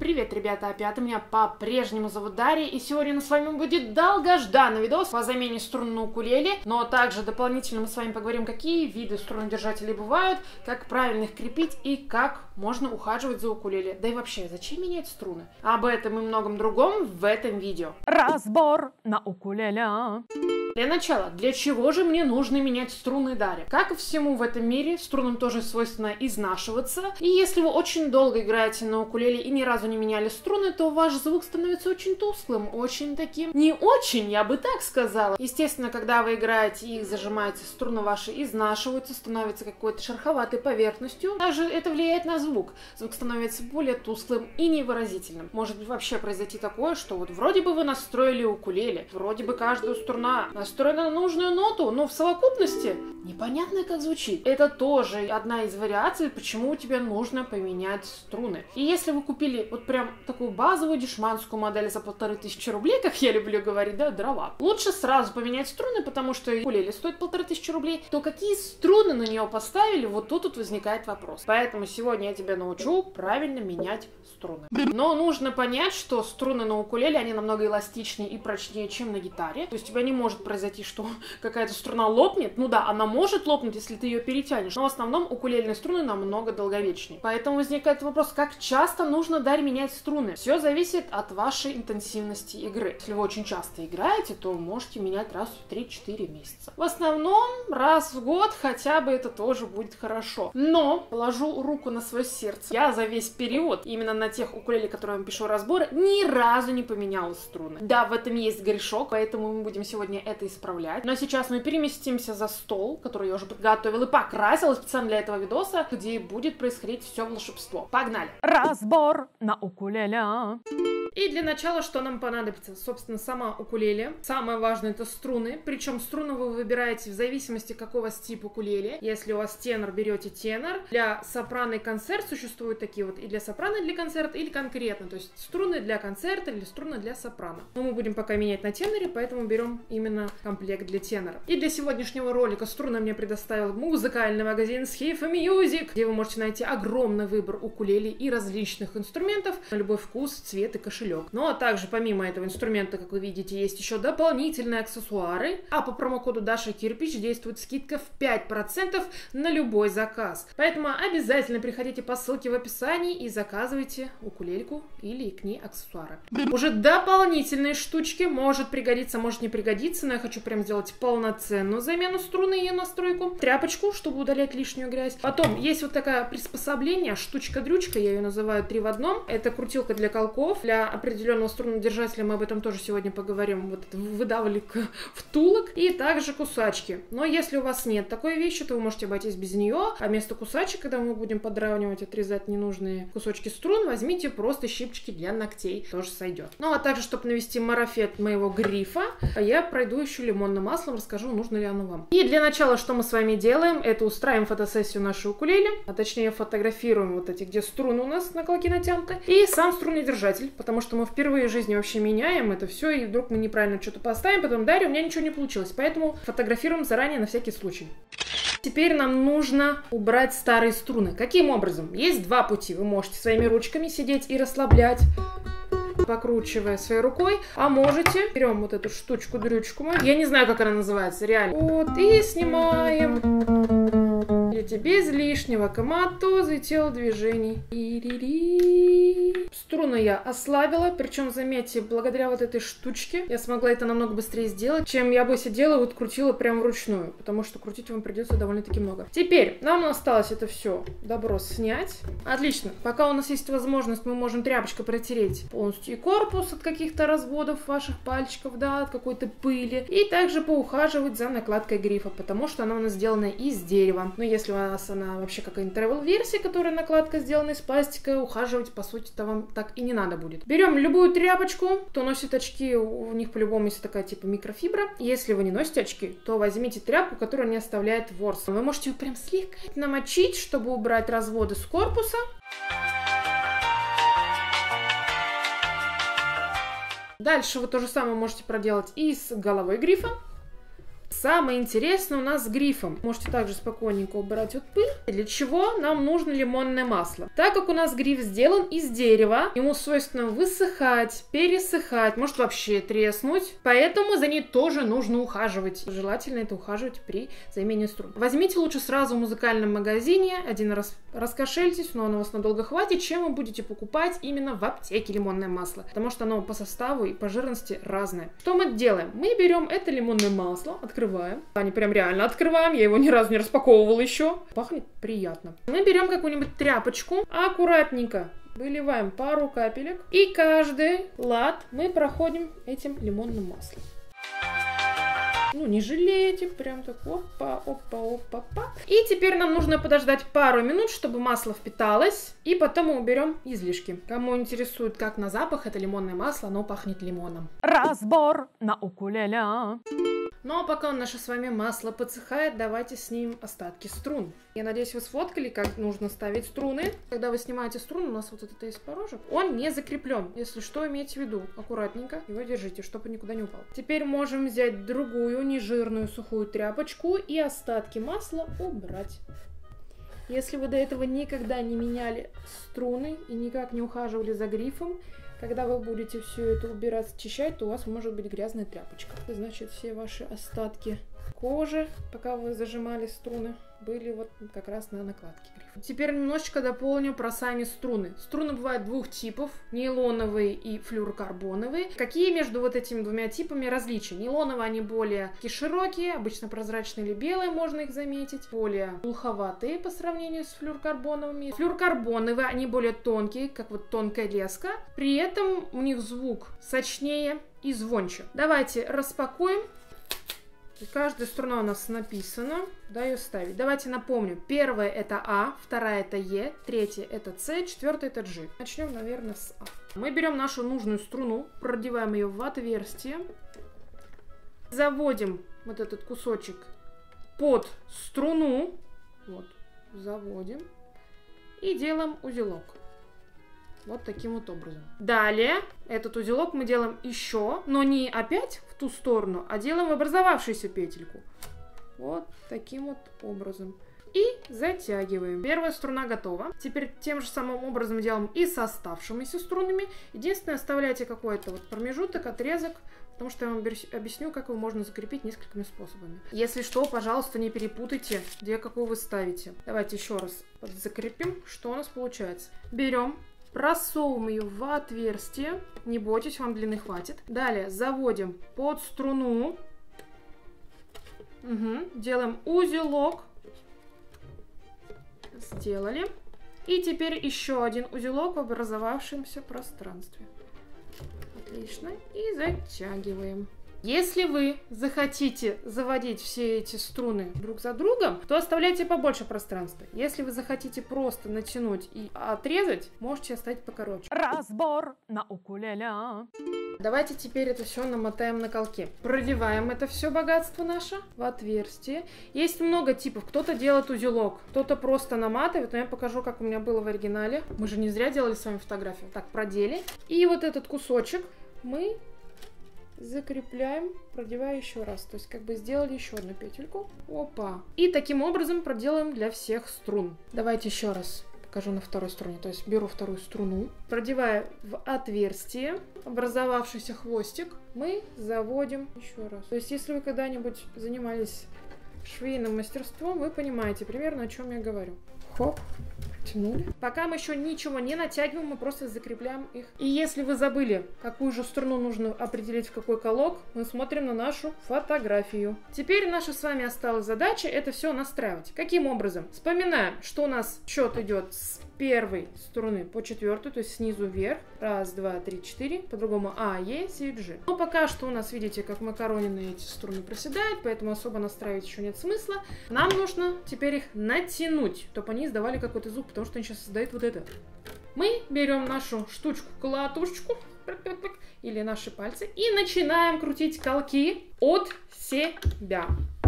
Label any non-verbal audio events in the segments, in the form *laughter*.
Привет, ребята, опять меня по-прежнему зовут Дарья, и сегодня на с вами будет долгожданный видос по замене струн на укулеле, но также дополнительно мы с вами поговорим, какие виды струнодержателей бывают, как правильно их крепить и как можно ухаживать за укулеле. Да и вообще, зачем менять струны? Об этом и многом другом в этом видео. Разбор на укулеле. Для начала, для чего же мне нужно менять струны Дарья? Как и всему в этом мире, струнам тоже свойственно изнашиваться, и если вы очень долго играете на укулеле и ни разу не меняли струны, то ваш звук становится очень тусклым, очень таким... Не очень, я бы так сказала. Естественно, когда вы играете и их зажимаете, струны ваши изнашиваются, становятся какой-то шероховатой поверхностью. Также это влияет на звук. Звук становится более тусклым и невыразительным. Может вообще произойти такое, что вот вроде бы вы настроили укулеле, вроде бы каждая струна настроена на нужную ноту, но в совокупности непонятно как звучит. Это тоже одна из вариаций, почему тебе нужно поменять струны. И если вы купили вот прям такую базовую дешманскую модель за полторы тысячи рублей, как я люблю говорить, да, дрова, лучше сразу поменять струны, потому что укулеле стоит полторы тысячи рублей, то какие струны на нее поставили, вот тут вот возникает вопрос. Поэтому сегодня я тебя научу правильно менять струны. Но нужно понять, что струны на укулеле, они намного эластичнее и прочнее, чем на гитаре. То есть у тебя не может произойти, что *laughs* какая-то струна лопнет. Ну да, она может лопнуть, если ты ее перетянешь, но в основном укулельные струны намного долговечнее. Поэтому возникает вопрос, как часто нужно дарь менять струны? Все зависит от вашей интенсивности игры. Если вы очень часто играете, то можете менять раз в 3-4 месяца. В основном раз в год хотя бы это тоже будет хорошо. Но положу руку на свое сердце. Я за весь период именно на тех укулеле, которые я вам пишу разборы, ни разу не поменяла струны. Да, в этом есть грешок, поэтому мы будем сегодня это исправлять. Но сейчас мы переместимся за стол, который я уже подготовила и покрасила специально для этого видоса, где будет происходить все волшебство. Погнали! Разбор на укулеле. И для начала что нам понадобится? Собственно, сама укулеле. Самое важное это струны. Причем струны вы выбираете в зависимости какого типа укулеле. Если у вас тенор, берете тенор. Для сопрано и концерт существуют такие вот и для сопрано, и для концерта, или конкретно. То есть струны для концерта или струны для сопрано. Но мы будем пока менять на теноре, поэтому берем именно комплект для тенора. И для сегодняшнего ролика струны мне предоставил музыкальный магазин Schiff Music, где вы можете найти огромный выбор укулеле и различных инструментов на любой вкус, цвет и кошелек. Ну а также помимо этого инструмента, как вы видите, есть еще дополнительные аксессуары. А по промокоду Даша Кирпич действует скидка в 5% на любой заказ. Поэтому обязательно приходите по ссылке в описании и заказывайте укулельку или к ней аксессуары. Уже дополнительные штучки может пригодиться, может не пригодиться, но хочу прям сделать полноценную замену струны и настройку. Тряпочку, чтобы удалять лишнюю грязь. Потом есть вот такая приспособление, штучка-дрючка, я ее называю три в одном. Это крутилка для колков, для определенного струнодержателя, мы об этом тоже сегодня поговорим, вот выдавали *laughs* втулок, и также кусачки. Но если у вас нет такой вещи, то вы можете обойтись без нее, а вместо кусачек, когда мы будем подравнивать, отрезать ненужные кусочки струн, возьмите просто щипчики для ногтей, тоже сойдет. Ну а также, чтобы навести марафет моего грифа, я пройду еще лимонным маслом, расскажу, нужно ли оно вам. И для начала, что мы с вами делаем, это устраиваем фотосессию нашей укулеле, а точнее фотографируем вот эти, где струны у нас на клоке натянуты, и сам струнный держатель, потому что мы впервые в жизни вообще меняем это все, и вдруг мы неправильно что-то поставим, потом, Дарья, у меня ничего не получилось, поэтому фотографируем заранее на всякий случай. Теперь нам нужно убрать старые струны. Каким образом? Есть два пути. Вы можете своими ручками сидеть и расслаблять покручивая своей рукой, а можете, берем вот эту штучку-дрючку, я не знаю, как она называется, реально, вот, и снимаем Видите, без лишнего коматоза и телодвижений. Струны я ослабила, причем, заметьте, благодаря вот этой штучке я смогла это намного быстрее сделать, чем я бы сидела и вот крутила прям вручную, потому что крутить вам придется довольно-таки много. Теперь нам осталось это все добро снять. Отлично. Пока у нас есть возможность, мы можем тряпочкой протереть полностью и корпус от каких-то разводов ваших пальчиков, да, от какой-то пыли. И также поухаживать за накладкой грифа, потому что она у нас сделана из дерева. Но если у вас она вообще какая-нибудь travel-версия, которая накладка сделана из пластика, ухаживать, по сути-то, вам так и не надо будет. Берем любую тряпочку, кто носит очки, у них по-любому есть такая типа микрофибра. Если вы не носите очки, то возьмите тряпку, которая не оставляет ворс. Вы можете ее прям слегка намочить, чтобы убрать разводы с корпуса. Дальше вы то же самое можете проделать и с головой грифа. Самое интересное у нас с грифом. Можете также спокойненько убирать вот пыль. Для чего нам нужно лимонное масло? Так как у нас гриф сделан из дерева, ему свойственно высыхать, пересыхать, может вообще треснуть. Поэтому за ней тоже нужно ухаживать. Желательно это ухаживать при замене струн. Возьмите лучше сразу в музыкальном магазине, один раз раскошельтесь, но оно у вас надолго хватит, чем вы будете покупать именно в аптеке лимонное масло. Потому что оно по составу и по жирности разное. Что мы делаем? Мы берем это лимонное масло, открываем. Они прям реально открываем, я его ни разу не распаковывала еще. Пахнет приятно. Мы берем какую-нибудь тряпочку, аккуратненько выливаем пару капелек. И каждый лад мы проходим этим лимонным маслом. Ну, не жалейте, прям так опа, опа, опа, опа. И теперь нам нужно подождать пару минут, чтобы масло впиталось, и потом мы уберем излишки. Кому интересует, как на запах это лимонное масло, оно пахнет лимоном. Разбор на укулеле. Ну а пока наше с вами масло подсыхает, давайте снимем остатки струн. Я надеюсь, вы сфоткали, как нужно ставить струны. Когда вы снимаете струны, у нас вот этот есть порожек, он не закреплен. Если что, имейте в виду, аккуратненько его держите, чтобы никуда не упал. Теперь можем взять другую нежирную сухую тряпочку и остатки масла убрать. Если вы до этого никогда не меняли струны и никак не ухаживали за грифом, когда вы будете все это убирать, счищать, то у вас может быть грязная тряпочка. Значит, все ваши остатки кожи, пока вы зажимали струны, были вот как раз на накладке грифа. Теперь немножечко дополню про сами струны. Струны бывают двух типов, нейлоновые и флюрокарбоновые. Какие между вот этими двумя типами различия? Нейлоновые они более широкие, обычно прозрачные или белые, можно их заметить, более глуховатые по сравнению с флюрокарбоновыми. Флюрокарбоновые, они более тонкие, как вот тонкая леска, при этом у них звук сочнее и звонче. Давайте распакуем и каждая струна у нас написана. Да, ее ставить. Давайте напомню. Первая это А, вторая это Е, третья это С, четвертая это G. Начнем, наверное, с А. Мы берем нашу нужную струну, продеваем ее в отверстие. Заводим вот этот кусочек под струну. Вот, заводим. И делаем узелок. Вот таким вот образом. Далее этот узелок мы делаем еще, но не опять в ту сторону, а делаем в образовавшуюся петельку. Вот таким вот образом. И затягиваем. Первая струна готова. Теперь тем же самым образом делаем и с оставшимися струнами. Единственное, оставляйте какой-то вот промежуток, отрезок, потому что я вам объясню, как его можно закрепить несколькими способами. Если что, пожалуйста, не перепутайте, где какую вы ставите. Давайте еще раз закрепим, что у нас получается. Берем Просовываем ее в отверстие. Не бойтесь, вам длины хватит. Далее заводим под струну. Угу. Делаем узелок. Сделали. И теперь еще один узелок в образовавшемся пространстве. Отлично. И затягиваем. Если вы захотите заводить все эти струны друг за другом, то оставляйте побольше пространства. Если вы захотите просто натянуть и отрезать, можете оставить покороче. Разбор на укулеле. Давайте теперь это все намотаем на колке. Продеваем это все богатство наше в отверстие. Есть много типов. Кто-то делает узелок, кто-то просто наматывает. Но я покажу, как у меня было в оригинале. Мы же не зря делали с вами фотографию. Так, продели. И вот этот кусочек мы закрепляем, продевая еще раз. То есть как бы сделали еще одну петельку. Опа. И таким образом проделаем для всех струн. Давайте еще раз покажу на второй струне. То есть беру вторую струну, продевая в отверстие образовавшийся хвостик, мы заводим еще раз. То есть если вы когда-нибудь занимались швейным мастерством, вы понимаете примерно, о чем я говорю. Хоп, Тянули. Пока мы еще ничего не натягиваем, мы просто закрепляем их. И если вы забыли, какую же струну нужно определить в какой колок, мы смотрим на нашу фотографию. Теперь наша с вами осталась задача это все настраивать. Каким образом? Вспоминаем, что у нас счет идет с первой струны по четвертой, то есть снизу вверх. Раз, два, три, четыре. По-другому А, Е, С, G. Но пока что у нас, видите, как макаронины эти струны проседают, поэтому особо настраивать еще нет смысла. Нам нужно теперь их натянуть, чтобы они издавали какой-то звук, потому что они сейчас создают вот это. Мы берем нашу штучку-колотушечку или наши пальцы и начинаем крутить колки от себя.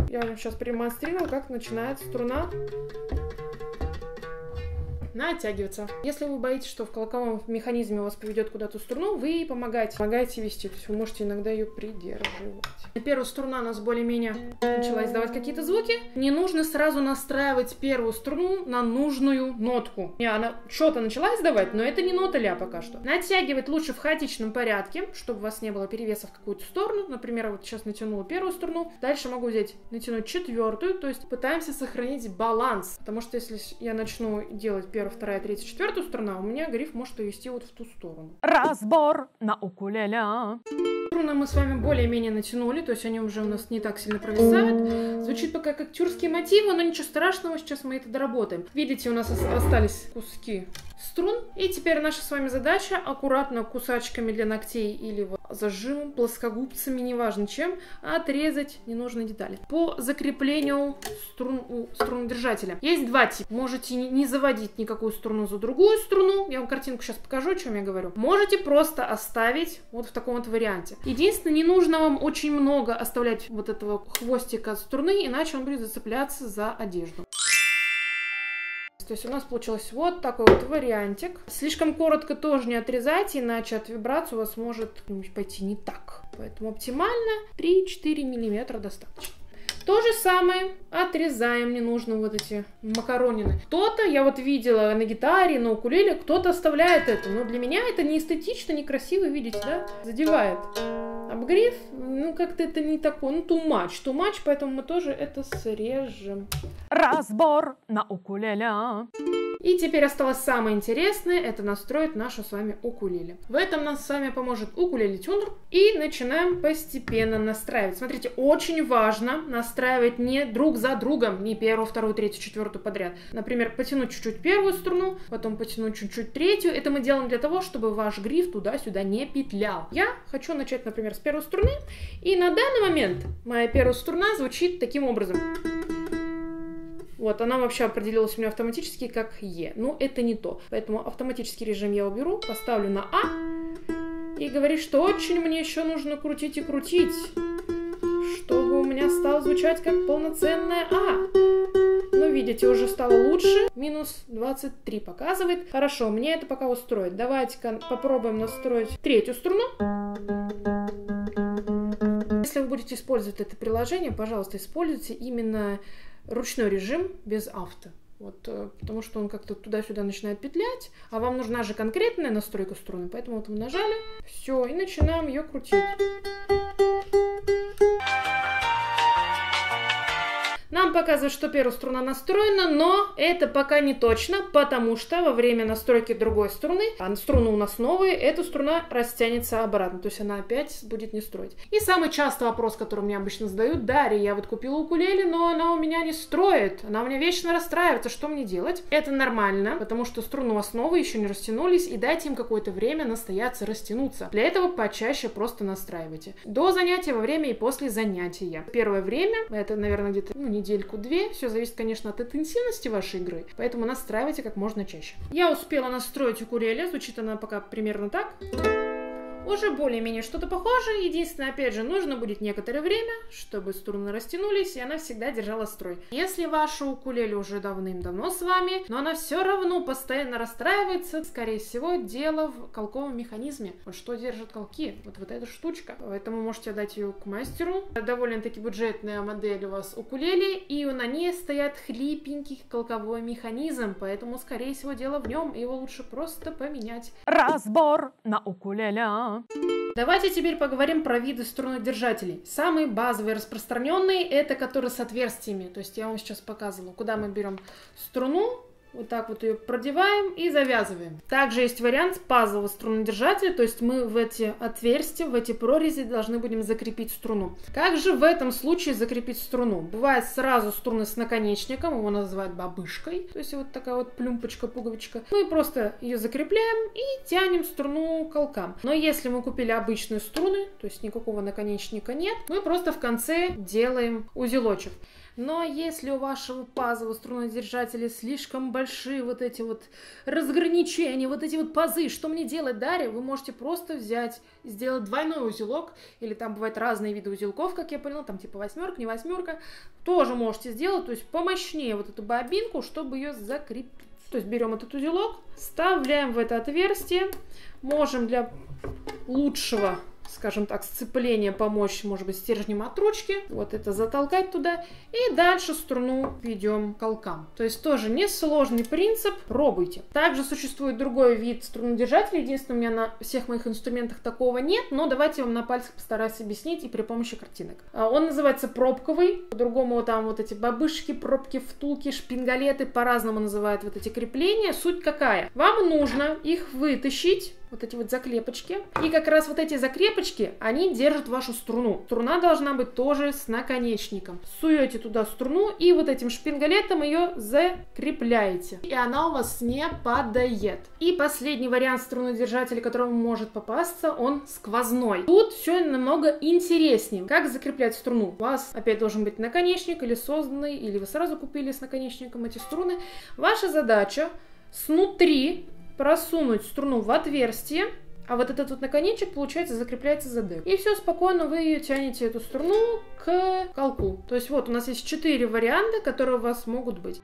Я вам сейчас продемонстрирую, как начинает струна натягиваться. Если вы боитесь, что в колоковом механизме вас поведет куда-то струну, вы помогаете, помогаете вести. То есть вы можете иногда ее придерживать. Первая струна у нас более-менее начала издавать какие-то звуки. Не нужно сразу настраивать первую струну на нужную нотку. Не, она что-то начала издавать, но это не нота ля пока что. Натягивать лучше в хаотичном порядке, чтобы у вас не было перевеса в какую-то сторону. Например, вот сейчас натянула первую струну, дальше могу взять, натянуть четвертую, то есть пытаемся сохранить баланс. Потому что если я начну делать первая, вторая, третья, четвертую струна, у меня гриф может увести вот в ту сторону. Разбор на укулеле. Струны мы с вами более-менее натянули, то есть они уже у нас не так сильно провисают. Звучит пока как тюркские мотивы, но ничего страшного, сейчас мы это доработаем. Видите, у нас остались куски струн. И теперь наша с вами задача аккуратно кусачками для ногтей или вот зажимом, плоскогубцами, неважно чем, отрезать ненужные детали. По закреплению струн у струнодержателя. Есть два типа. Можете не заводить никакую струну за другую струну. Я вам картинку сейчас покажу, о чем я говорю. Можете просто оставить вот в таком вот варианте. Единственное, не нужно вам очень много оставлять вот этого хвостика струны, иначе он будет зацепляться за одежду. То есть у нас получилось вот такой вот вариантик. Слишком коротко тоже не отрезайте, иначе от вибрации у вас может пойти не так. Поэтому оптимально 3-4 миллиметра достаточно. То же самое отрезаем, не нужно вот эти макаронины. Кто-то, я вот видела на гитаре, на укулеле, кто-то оставляет это, но для меня это не эстетично, не красиво, видите, да, задевает. Обгрев, ну как-то это не такой, ну too much, too much, поэтому мы тоже это срежем. Разбор на укулеле. И теперь осталось самое интересное, это настроить нашу с вами укулеле. В этом нам с вами поможет укулеле тюнер. И начинаем постепенно настраивать. Смотрите, очень важно настраивать не друг за другом, не первую, вторую, третью, четвертую подряд. Например, потянуть чуть-чуть первую струну, потом потянуть чуть-чуть третью. Это мы делаем для того, чтобы ваш гриф туда-сюда не петлял. Я хочу начать, например, с первой струны. И на данный момент моя первая струна звучит таким образом. Вот, она вообще определилась у меня автоматически как Е. Ну, это не то. Поэтому автоматический режим я уберу, поставлю на А. И говорит, что очень мне еще нужно крутить и крутить, чтобы у меня стало звучать как полноценная А. Ну, видите, уже стало лучше. Минус 23 показывает. Хорошо, мне это пока устроит. Давайте-ка попробуем настроить третью струну. Вы будете использовать это приложение, пожалуйста, используйте именно ручной режим без авто. Вот, э, потому что он как-то туда-сюда начинает петлять, а вам нужна же конкретная настройка струны, поэтому вот мы нажали, все, и начинаем ее крутить. Нам показывает, что первая струна настроена, но это пока не точно, потому что во время настройки другой струны, а струны у нас новые, эта струна растянется обратно, то есть она опять будет не строить. И самый частый вопрос, который мне обычно задают, Дарья, я вот купила укулеле, но она у меня не строит, она у меня вечно расстраивается, что мне делать? Это нормально, потому что струны у вас новые, еще не растянулись, и дайте им какое-то время настояться, растянуться. Для этого почаще просто настраивайте. До занятия, во время и после занятия. Первое время, это, наверное, где-то ну, недельку-две. Все зависит, конечно, от интенсивности вашей игры, поэтому настраивайте как можно чаще. Я успела настроить укулеле, звучит она пока примерно так уже более-менее что-то похожее. Единственное, опять же, нужно будет некоторое время, чтобы струны растянулись, и она всегда держала строй. Если ваша укулеле уже давным-давно с вами, но она все равно постоянно расстраивается, скорее всего, дело в колковом механизме. Вот что держит колки? Вот, вот эта штучка. Поэтому можете отдать ее к мастеру. Довольно-таки бюджетная модель у вас укулеле, и на ней стоят хлипенький колковой механизм, поэтому, скорее всего, дело в нем, его лучше просто поменять. Разбор на укулеле. Давайте теперь поговорим про виды струнодержателей. Самые базовые, распространенные, это которые с отверстиями. То есть я вам сейчас показывала, куда мы берем струну, вот так вот ее продеваем и завязываем. Также есть вариант пазового струнодержателя, то есть мы в эти отверстия, в эти прорези должны будем закрепить струну. Как же в этом случае закрепить струну? Бывает сразу струны с наконечником, его называют бабышкой, то есть вот такая вот плюмпочка, пуговичка. Мы просто ее закрепляем и тянем струну колкам. Но если мы купили обычные струны, то есть никакого наконечника нет, мы просто в конце делаем узелочек. Но если у вашего пазового струнодержателя слишком большие вот эти вот разграничения, вот эти вот пазы, что мне делать, Дарья? Вы можете просто взять, сделать двойной узелок, или там бывают разные виды узелков, как я поняла, там типа восьмерка, не восьмерка, тоже можете сделать, то есть помощнее вот эту бобинку, чтобы ее закрепить. То есть берем этот узелок, вставляем в это отверстие, можем для лучшего скажем так, сцепление помочь, может быть, стержнем от ручки. Вот это затолкать туда. И дальше струну ведем колкам. То есть тоже несложный принцип. Пробуйте. Также существует другой вид струнодержателя. Единственное, у меня на всех моих инструментах такого нет. Но давайте я вам на пальцах постараюсь объяснить и при помощи картинок. А, он называется пробковый. По-другому там вот эти бабышки, пробки, втулки, шпингалеты. По-разному называют вот эти крепления. Суть какая? Вам нужно их вытащить вот эти вот заклепочки. И как раз вот эти закрепочки, они держат вашу струну. Струна должна быть тоже с наконечником. Суете туда струну и вот этим шпингалетом ее закрепляете. И она у вас не падает. И последний вариант струнодержателя, которому может попасться, он сквозной. Тут все намного интереснее. Как закреплять струну? У вас опять должен быть наконечник или созданный, или вы сразу купили с наконечником эти струны. Ваша задача снутри просунуть струну в отверстие, а вот этот вот наконечник, получается, закрепляется за дек. И все, спокойно вы тянете, эту струну, к колку. То есть вот у нас есть четыре варианта, которые у вас могут быть.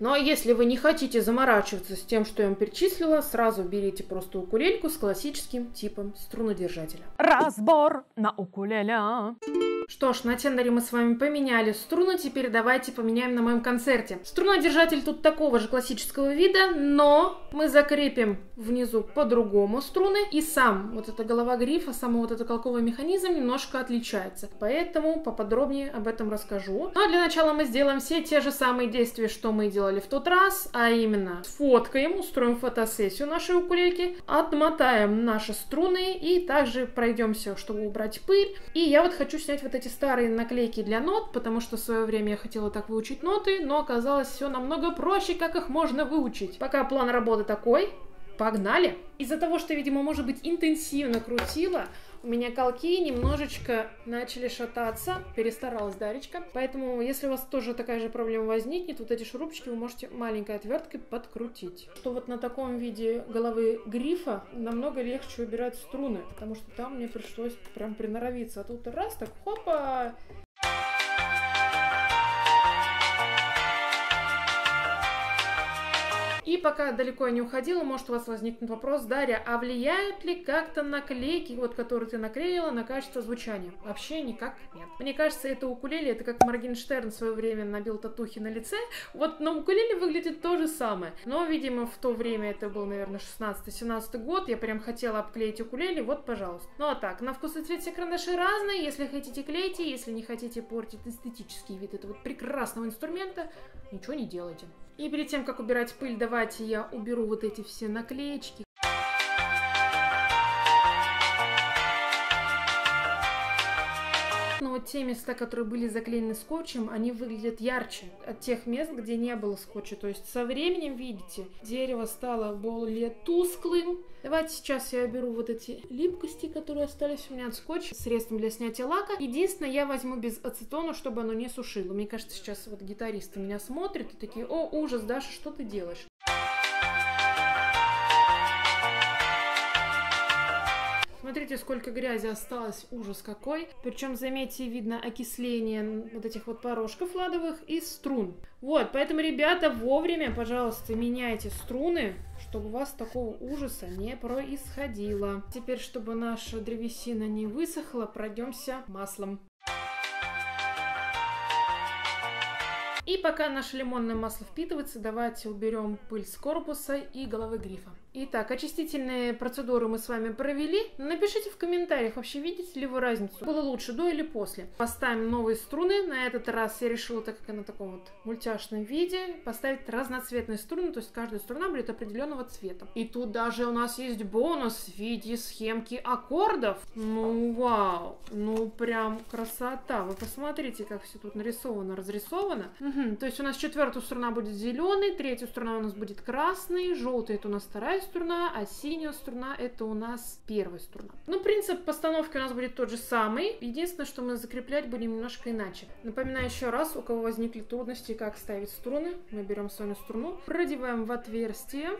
Но ну, а если вы не хотите заморачиваться с тем, что я вам перечислила, сразу берите просто укулельку с классическим типом струнодержателя. Разбор на укулеле. Что ж, на тендере мы с вами поменяли струны, теперь давайте поменяем на моем концерте. Струнодержатель тут такого же классического вида, но мы закрепим внизу по-другому струны, и сам вот эта голова грифа, сам вот этот колковый механизм немножко отличается. Поэтому поподробнее об этом расскажу. Ну а для начала мы сделаем все те же самые действия, что мы делали в тот раз, а именно сфоткаем, устроим фотосессию нашей укулельки, отмотаем наши струны и также пройдемся, чтобы убрать пыль. И я вот хочу снять вот эти старые наклейки для нот, потому что в свое время я хотела так выучить ноты, но оказалось все намного проще, как их можно выучить. Пока план работы такой, погнали! Из-за того, что, видимо, может быть, интенсивно крутила, у меня колки немножечко начали шататься. Перестаралась Даречка. Поэтому, если у вас тоже такая же проблема возникнет, вот эти шурупчики вы можете маленькой отверткой подкрутить. Что вот на таком виде головы грифа намного легче убирать струны, потому что там мне пришлось прям приноровиться. А тут раз так, хопа, И пока далеко я не уходила, может у вас возникнет вопрос, Дарья, а влияют ли как-то наклейки, вот которые ты наклеила, на качество звучания? Вообще никак нет. Мне кажется, это укулеле, это как Моргенштерн в свое время набил татухи на лице, вот на укулеле выглядит то же самое. Но, видимо, в то время, это был, наверное, 16-17 год, я прям хотела обклеить укулеле, вот, пожалуйста. Ну а так, на вкус и цвет все карандаши разные, если хотите клейте, если не хотите портить эстетический вид этого прекрасного инструмента, ничего не делайте. И перед тем, как убирать пыль, давайте я уберу вот эти все наклеечки. Но вот те места, которые были заклеены скотчем, они выглядят ярче от тех мест, где не было скотча. То есть со временем, видите, дерево стало более тусклым, Давайте сейчас я беру вот эти липкости, которые остались у меня от скотча, средством для снятия лака. Единственное, я возьму без ацетона, чтобы оно не сушило. Мне кажется, сейчас вот гитаристы меня смотрят и такие, о, ужас, Даша, что ты делаешь? Смотрите, сколько грязи осталось, ужас какой. Причем, заметьте, видно окисление вот этих вот порошков ладовых и струн. Вот, поэтому, ребята, вовремя, пожалуйста, меняйте струны, чтобы у вас такого ужаса не происходило. Теперь, чтобы наша древесина не высохла, пройдемся маслом. И пока наше лимонное масло впитывается, давайте уберем пыль с корпуса и головы грифа. Итак, очистительные процедуры мы с вами провели. Напишите в комментариях, вообще видите ли вы разницу. Было лучше до или после. Поставим новые струны. На этот раз я решила, так как я на таком вот мультяшном виде, поставить разноцветные струны. То есть каждая струна будет определенного цвета. И тут даже у нас есть бонус в виде схемки аккордов. Ну вау, ну прям красота. Вы посмотрите, как все тут нарисовано, разрисовано. Угу. То есть у нас четвертая струна будет зеленый, третья струна у нас будет красный, желтый это у нас вторая струна, а синяя струна это у нас первая струна. Ну, принцип постановки у нас будет тот же самый. Единственное, что мы закреплять будем немножко иначе. Напоминаю еще раз, у кого возникли трудности, как ставить струны. Мы берем с вами струну, продеваем в отверстие.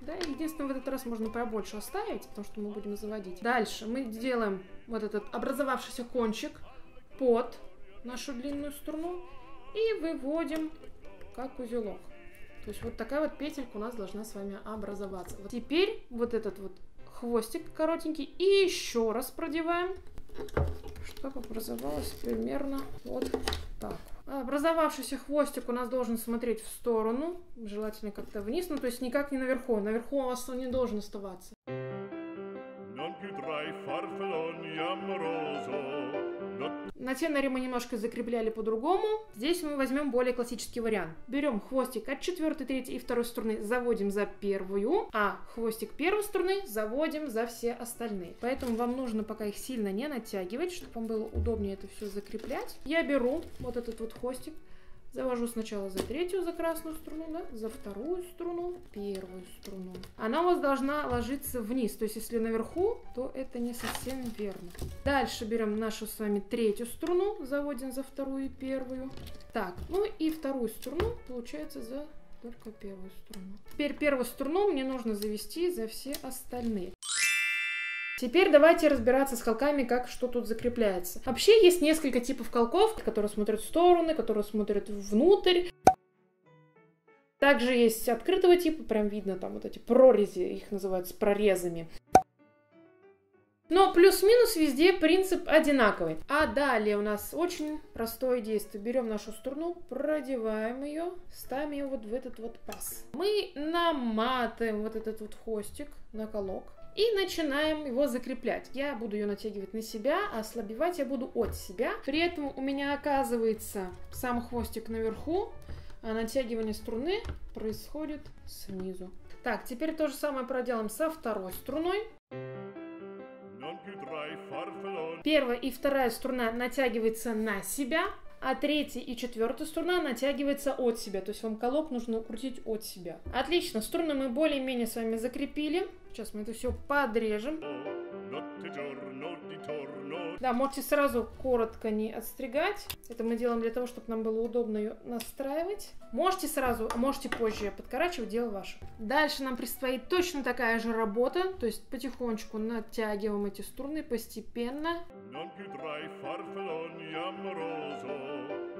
Да, единственное, в этот раз можно побольше оставить, потому что мы будем заводить. Дальше мы делаем вот этот образовавшийся кончик под нашу длинную струну и выводим как узелок. То есть вот такая вот петелька у нас должна с вами образоваться. Вот теперь вот этот вот хвостик коротенький и еще раз продеваем, чтобы образовалось примерно вот так. Образовавшийся хвостик у нас должен смотреть в сторону, желательно как-то вниз, ну то есть никак не наверху. Наверху у вас он не должен оставаться. На теноре мы немножко закрепляли по-другому. Здесь мы возьмем более классический вариант. Берем хвостик от четвертой, третьей и второй струны, заводим за первую, а хвостик первой струны заводим за все остальные. Поэтому вам нужно пока их сильно не натягивать, чтобы вам было удобнее это все закреплять. Я беру вот этот вот хвостик, Завожу сначала за третью, за красную струну, да, за вторую струну, первую струну. Она у вас должна ложиться вниз, то есть если наверху, то это не совсем верно. Дальше берем нашу с вами третью струну, заводим за вторую и первую. Так, ну и вторую струну, получается, за только первую струну. Теперь первую струну мне нужно завести за все остальные. Теперь давайте разбираться с колками, как что тут закрепляется. Вообще есть несколько типов колков, которые смотрят в стороны, которые смотрят внутрь. Также есть открытого типа, прям видно там вот эти прорези, их называют с прорезами. Но плюс-минус везде принцип одинаковый. А далее у нас очень простое действие. Берем нашу струну, продеваем ее, ставим ее вот в этот вот паз. Мы наматываем вот этот вот хвостик на колок. И начинаем его закреплять. Я буду ее натягивать на себя, а ослабевать я буду от себя. При этом у меня оказывается сам хвостик наверху, а натягивание струны происходит снизу. Так, теперь то же самое проделаем со второй струной. Первая и вторая струна натягивается на себя, а третья и четвертая струна натягивается от себя, то есть вам колок нужно крутить от себя. Отлично, струны мы более-менее с вами закрепили. Сейчас мы это все подрежем. Да, можете сразу коротко не отстригать. Это мы делаем для того, чтобы нам было удобно ее настраивать. Можете сразу, а можете позже подкорачивать, дело ваше. Дальше нам предстоит точно такая же работа, то есть потихонечку натягиваем эти струны постепенно.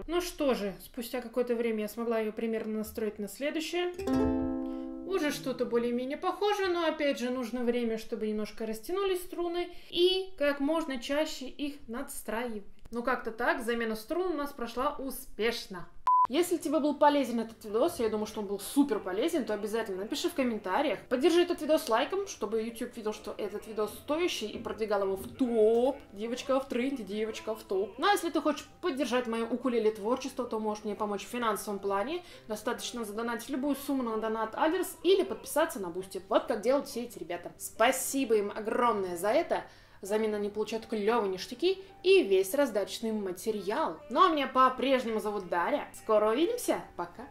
Ну что же, спустя какое-то время я смогла ее примерно настроить на следующее. Уже что-то более-менее похоже, но опять же нужно время, чтобы немножко растянулись струны и как можно чаще их надстраивать. Ну как-то так, замена струн у нас прошла успешно. Если тебе был полезен этот видос, я думаю, что он был супер полезен, то обязательно напиши в комментариях. Поддержи этот видос лайком, чтобы YouTube видел, что этот видос стоящий и продвигал его в топ. Девочка в тренде, девочка в топ. Ну а если ты хочешь поддержать мое укулеле творчество, то можешь мне помочь в финансовом плане. Достаточно задонатить любую сумму на донат адрес или подписаться на Boosty. Вот как делают все эти ребята. Спасибо им огромное за это. Взамен они получают клевые ништяки и весь раздаточный материал. Ну а меня по-прежнему зовут Дарья. Скоро увидимся. Пока.